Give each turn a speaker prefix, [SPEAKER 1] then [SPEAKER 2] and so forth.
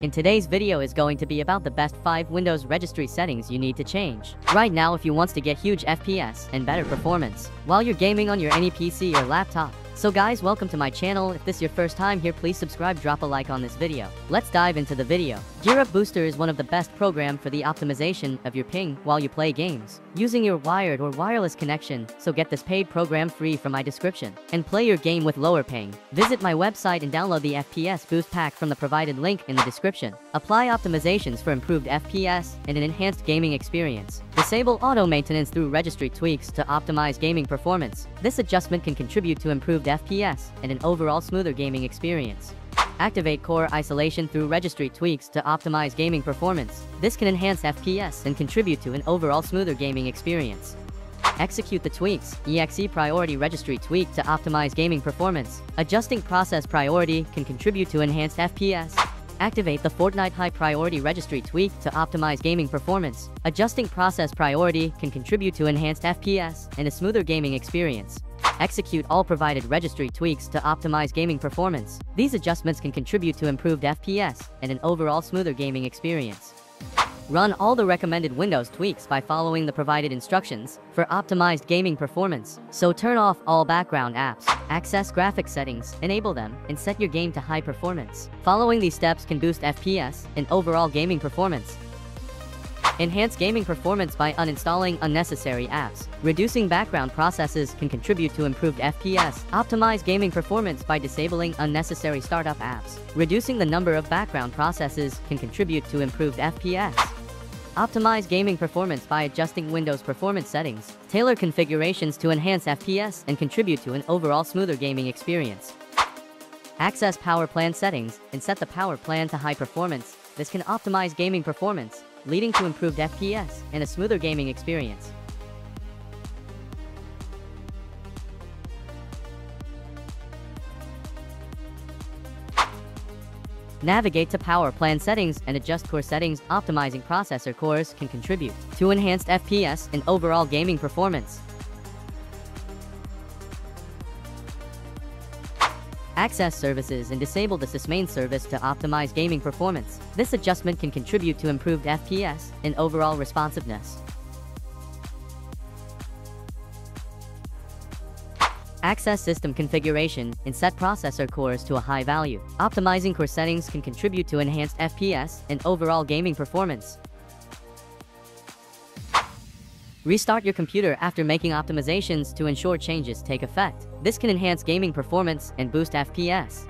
[SPEAKER 1] In today's video is going to be about the best 5 Windows registry settings you need to change. Right now if you wants to get huge FPS and better performance while you're gaming on your any PC or laptop. So guys welcome to my channel, if this is your first time here please subscribe drop a like on this video. Let's dive into the video. GearUp Booster is one of the best program for the optimization of your ping while you play games, using your wired or wireless connection, so get this paid program free from my description, and play your game with lower ping. Visit my website and download the FPS Boost Pack from the provided link in the description. Apply optimizations for improved FPS and an enhanced gaming experience. Disable auto maintenance through registry tweaks to optimize gaming performance. This adjustment can contribute to improved FPS and an overall smoother gaming experience. Activate core isolation through registry tweaks to optimize gaming performance. This can enhance FPS and contribute to an overall smoother gaming experience. Execute the tweaks. EXE priority registry tweak to optimize gaming performance. Adjusting process priority can contribute to enhanced FPS. Activate the Fortnite High Priority Registry tweak to optimize gaming performance. Adjusting process priority can contribute to enhanced FPS and a smoother gaming experience. Execute all provided registry tweaks to optimize gaming performance. These adjustments can contribute to improved FPS and an overall smoother gaming experience. Run all the recommended Windows tweaks by following the provided instructions for optimized gaming performance. So turn off all background apps, access graphics settings, enable them, and set your game to high performance. Following these steps can boost FPS and overall gaming performance. Enhance gaming performance by uninstalling unnecessary apps. Reducing background processes can contribute to improved FPS. Optimize gaming performance by disabling unnecessary startup apps. Reducing the number of background processes can contribute to improved FPS. Optimize gaming performance by adjusting Windows performance settings. Tailor configurations to enhance FPS and contribute to an overall smoother gaming experience. Access power plan settings and set the power plan to high performance. This can optimize gaming performance leading to improved FPS and a smoother gaming experience. Navigate to power plan settings and adjust core settings. Optimizing processor cores can contribute to enhanced FPS and overall gaming performance. Access services and disable the sysmain service to optimize gaming performance. This adjustment can contribute to improved FPS and overall responsiveness. Access system configuration and set processor cores to a high value. Optimizing core settings can contribute to enhanced FPS and overall gaming performance. Restart your computer after making optimizations to ensure changes take effect. This can enhance gaming performance and boost FPS.